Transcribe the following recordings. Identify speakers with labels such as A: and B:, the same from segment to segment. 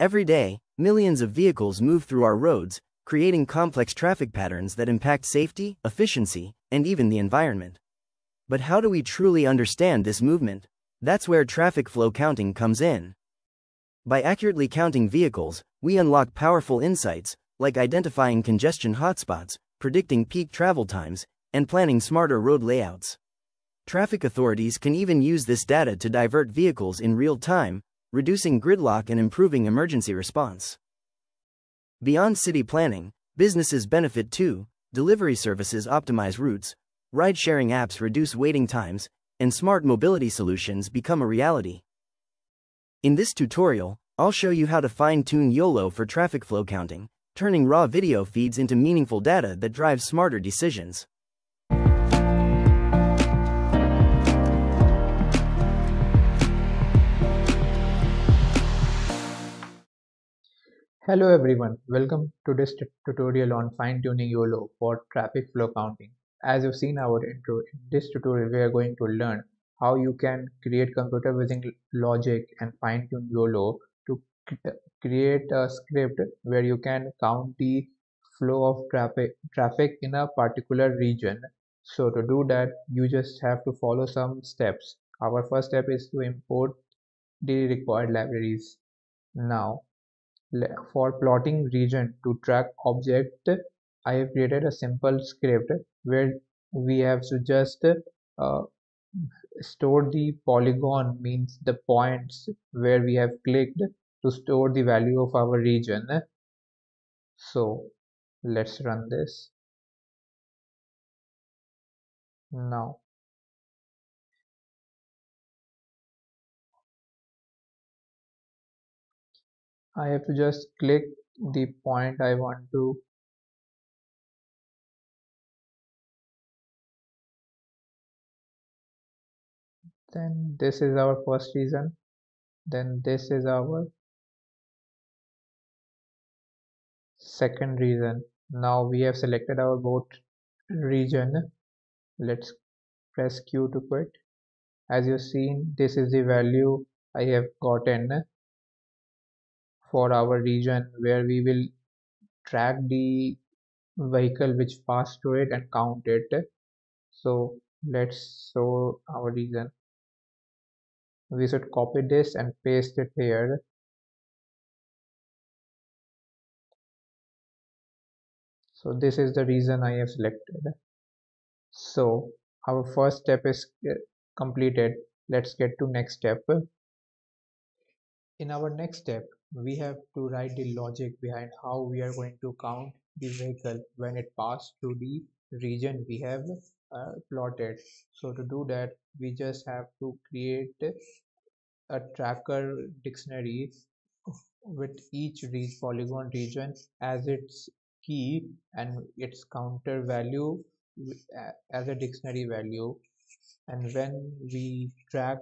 A: Every day, millions of vehicles move through our roads, creating complex traffic patterns that impact safety, efficiency, and even the environment. But how do we truly understand this movement? That's where traffic flow counting comes in. By accurately counting vehicles, we unlock powerful insights, like identifying congestion hotspots, predicting peak travel times, and planning smarter road layouts. Traffic authorities can even use this data to divert vehicles in real time, reducing gridlock and improving emergency response. Beyond city planning, businesses benefit too. Delivery services optimize routes, ride sharing apps reduce waiting times, and smart mobility solutions become a reality. In this tutorial, I'll show you how to fine tune YOLO for traffic flow counting, turning raw video feeds into meaningful data that drives smarter decisions.
B: Hello everyone, welcome to this tutorial on fine-tuning YOLO for traffic flow counting. As you've seen our intro, in this tutorial we are going to learn how you can create computer vision logic and fine-tune YOLO to create a script where you can count the flow of traffic, traffic in a particular region. So to do that, you just have to follow some steps. Our first step is to import the required libraries. Now for plotting region to track object I have created a simple script where we have to just uh, store the polygon means the points where we have clicked to store the value of our region. So let's run this. Now I have to just click the point I want to then this is our first reason then this is our second reason. Now we have selected our both region. Let's press q to quit. As you've seen this is the value i have gotten for our region where we will track the vehicle which passed through it and count it. So let's show our region. We should copy this and paste it here. So this is the reason I have selected. So our first step is uh, completed. Let's get to next step. In our next step we have to write the logic behind how we are going to count the vehicle when it passed through the region we have uh, plotted. So to do that we just have to create a tracker dictionary with each polygon region as its key and its counter value as a dictionary value. And when we track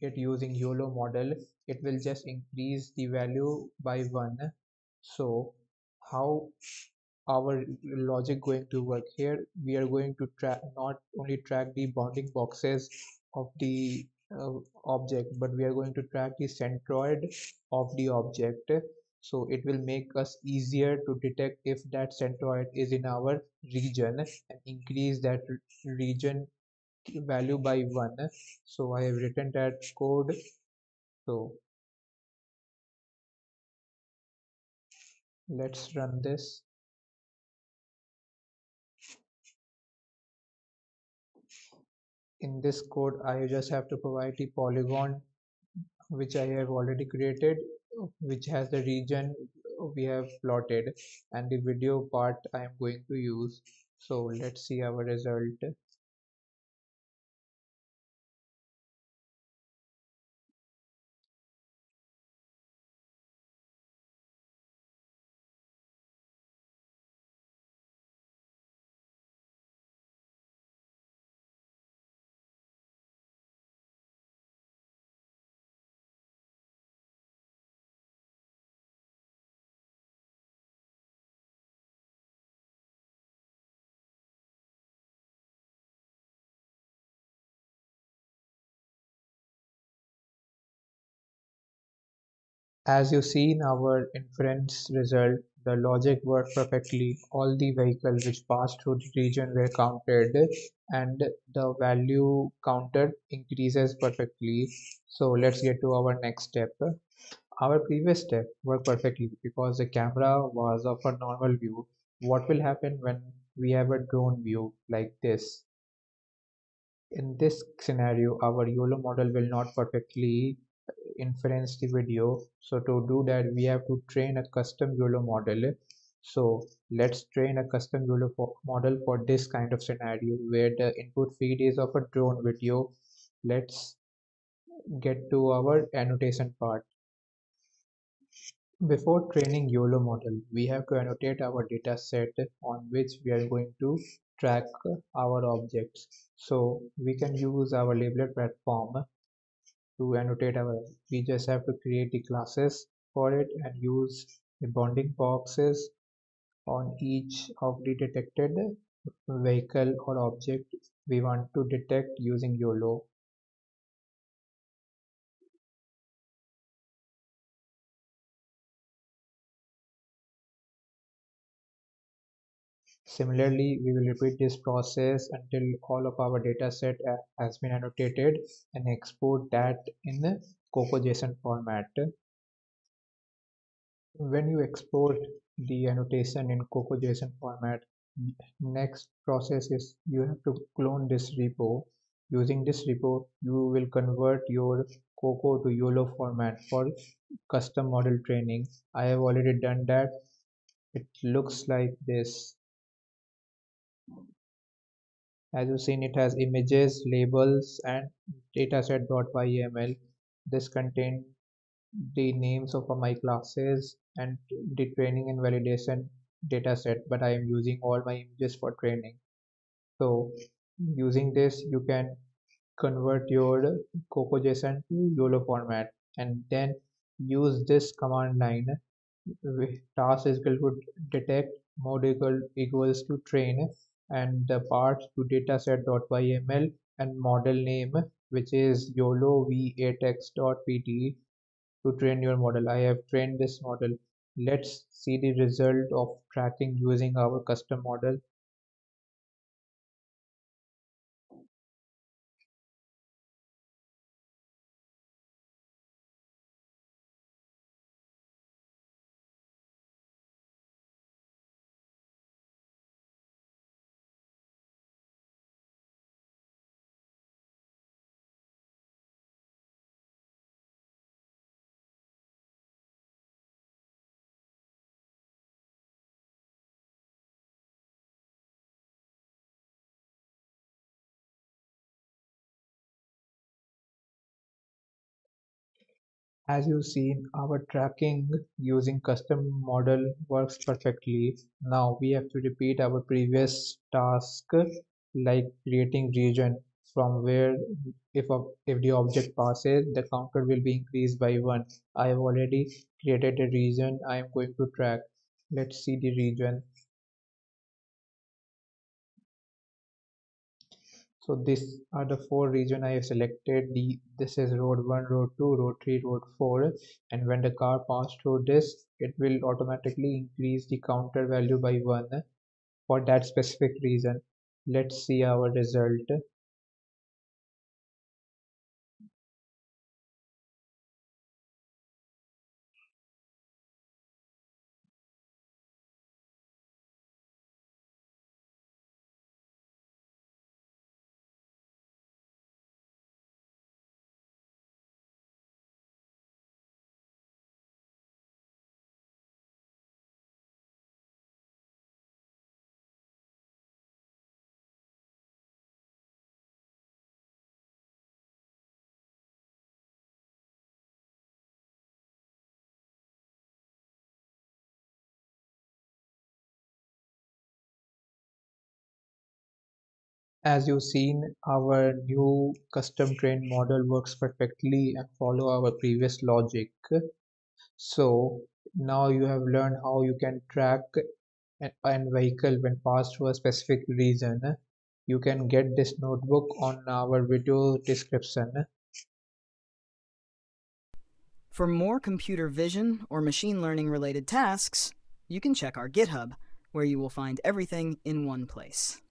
B: it using YOLO model it will just increase the value by one. So how our logic going to work here? We are going to track not only track the bounding boxes of the uh, object but we are going to track the centroid of the object. So it will make us easier to detect if that centroid is in our region and increase that region value by 1 so I have written that code so let's run this. In this code I just have to provide the polygon which I have already created which has the region we have plotted and the video part I am going to use. So let's see our result As you see in our inference result, the logic worked perfectly. All the vehicles which passed through the region were counted and the value counted increases perfectly. So let's get to our next step. Our previous step worked perfectly because the camera was of a normal view. What will happen when we have a drone view like this? In this scenario, our YOLO model will not perfectly inference the video. So to do that, we have to train a custom YOLO model. So let's train a custom YOLO model for this kind of scenario where the input feed is of a drone video. Let's get to our annotation part. Before training YOLO model, we have to annotate our data set on which we are going to track our objects. So we can use our Labellerr platform to annotate our we just have to create the classes for it and use the bounding boxes on each of the detected vehicle or object we want to detect using YOLO Similarly, we will repeat this process until all of our data set uh, has been annotated and export that in the CocoJSON format. When you export the annotation in CocoJSON format, next process is you have to clone this repo. Using this repo, you will convert your Coco to YOLO format for custom model training. I have already done that. It looks like this as you've seen it has images labels and dataset.yml this contains the names of my classes and the training and validation dataset but i am using all my images for training. So using this you can convert your CocoJSON to YOLO format and then use this command line. Task is equal to detect mode equal equals to train and the parts to dataset.yml and model name which is YOLO v8x.pt to train your model. I have trained this model. Let's see the result of tracking using our custom model. As you've seen, our tracking using custom model works perfectly. Now we have to repeat our previous task like creating region from where if, a, if the object passes, the counter will be increased by one. I have already created a region I am going to track. Let's see the region. So these are the four region i have selected. The this is road 1 road 2 road 3 road 4 and when the car passes through this it will automatically increase the counter value by 1 for that specific reason. Let's see our result as you've seen our new custom trained model works perfectly and follow our previous logic. So now you have learned how you can track an vehicle when passed through a specific region you can get this notebook on our video description.
C: For more computer vision or machine learning related tasks, you can check our GitHub, where you will find everything in one place.